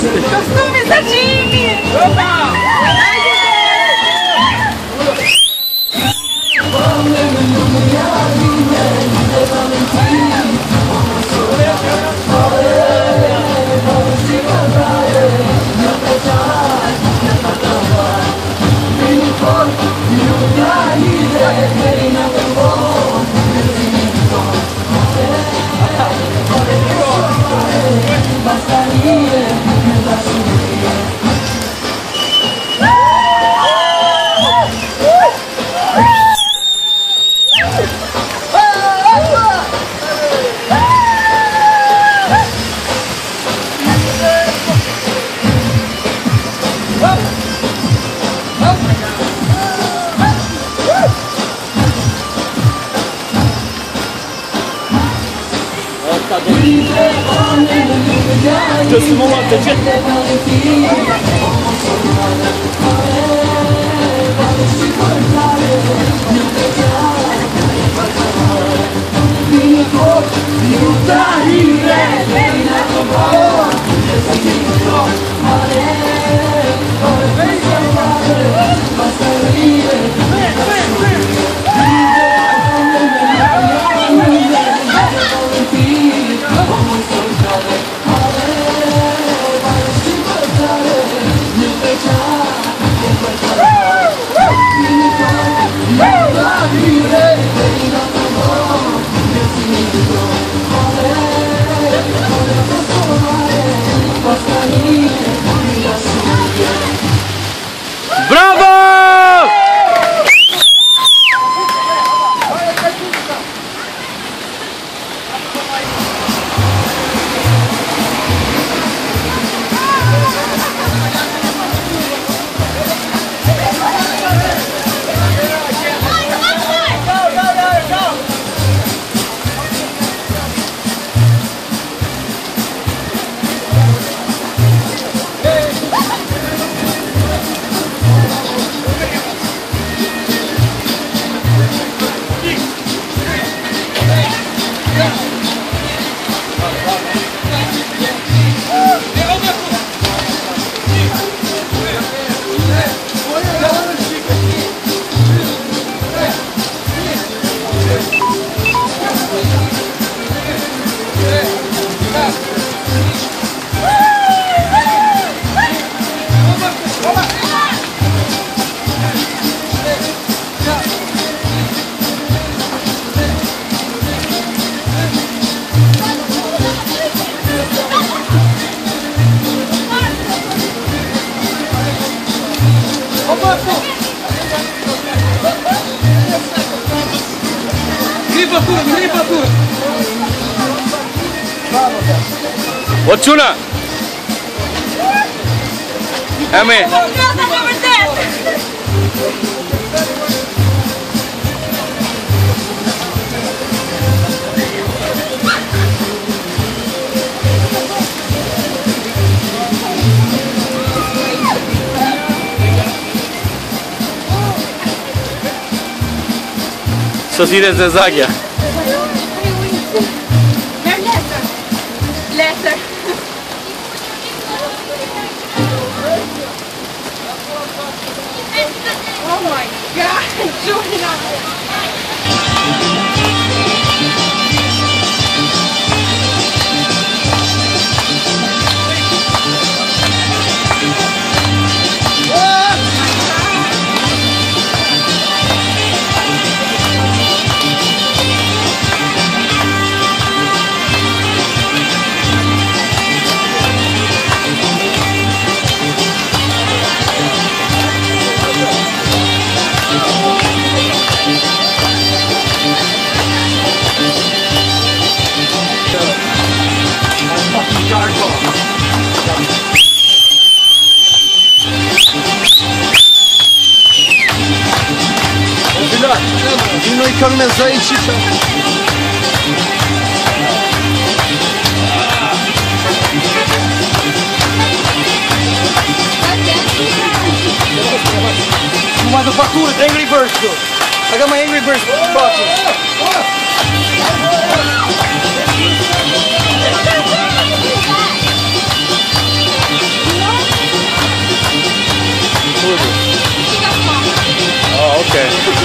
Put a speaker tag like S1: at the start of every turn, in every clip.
S1: Costumes da Jimmy! Opa! stade. De ce
S2: moment, te dire. হচ্ছু না হ্যাঁ মেয়ে
S1: sosire se Zagja.
S2: They're lesser. Oh my god, Julian.
S1: Angry Birds. I got my Angry Birds boxes.
S2: Oh, okay.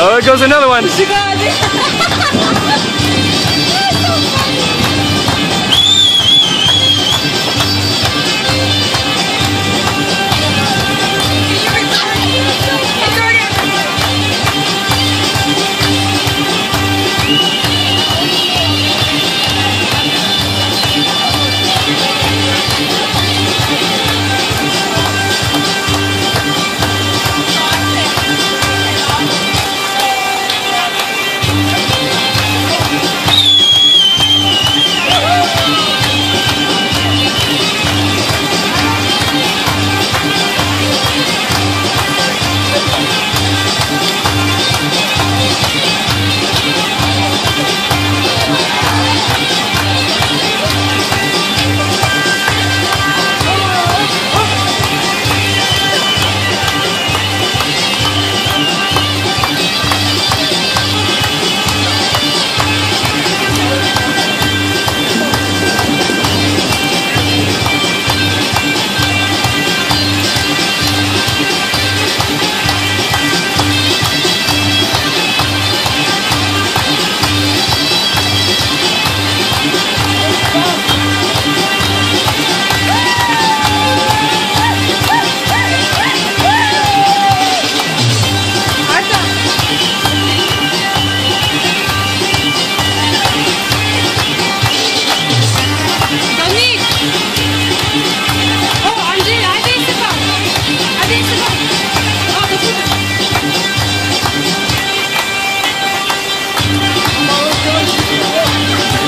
S2: Oh, there goes another one.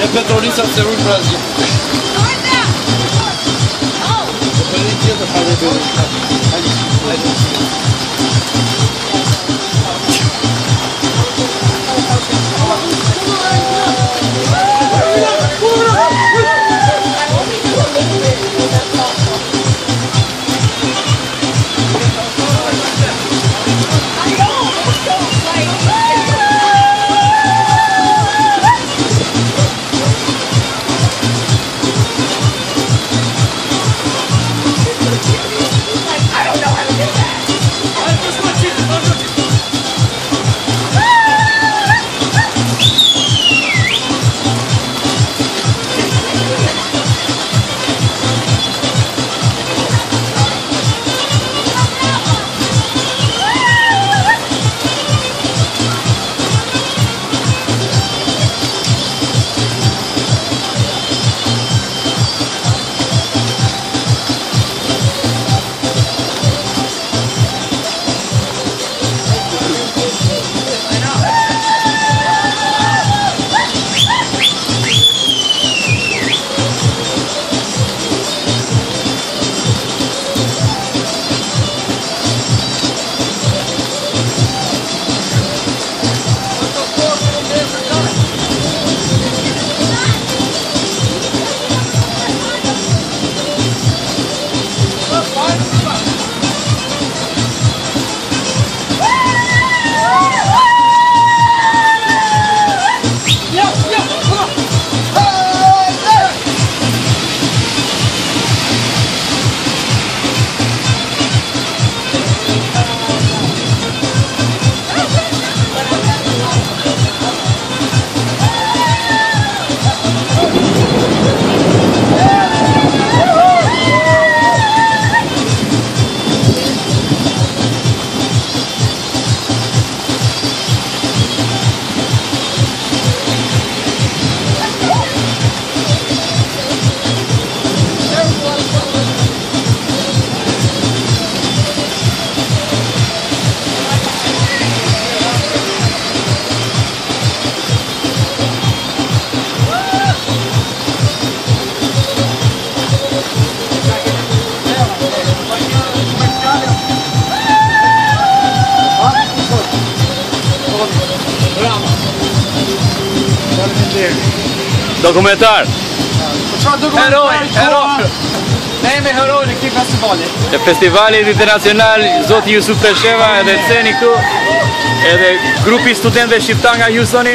S3: É petrolista Cerro Brasil. 因为接着
S1: 它就会那什就出就 Dokumentar.
S3: Po çfarë do
S1: Heroj, heroj.
S3: Ne jemi heroj në këtë festivalit.
S1: E festivalit internacional Zoti Jusuf Pesheva edhe Ceni këtu edhe grupi studentëve shqiptar nga Houstoni